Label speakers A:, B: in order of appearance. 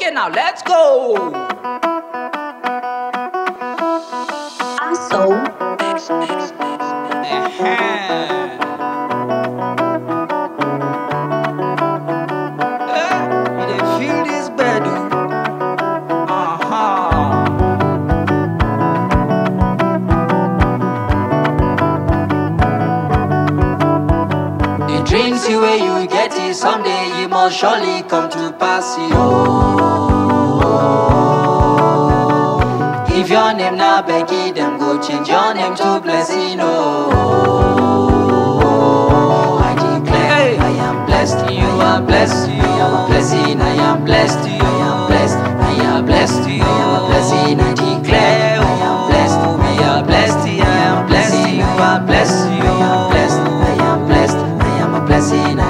A: Okay, now let's go.
B: Aso,
A: You dreams you way you get it someday you must surely come to pass it. Oh, if your name na Becky, them go change your name to Blessing. Oh, I declare I am blessed. You are blessed. I am a blessing. I am blessed. You Así